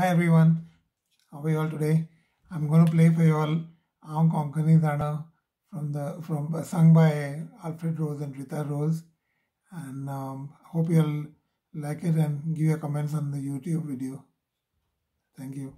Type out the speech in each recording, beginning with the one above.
Hi everyone, how are you all today? I'm going to play for you all Anv Konkani Zannam from the from uh, sung by Alfred Rose and Rita Rose, and um, hope you'll like it and give your comments on the YouTube video. Thank you.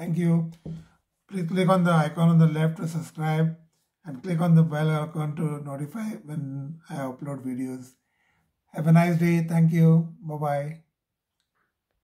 Thank you. Please click on the icon on the left to subscribe and click on the bell icon to notify when I upload videos. Have a nice day. Thank you. Bye bye.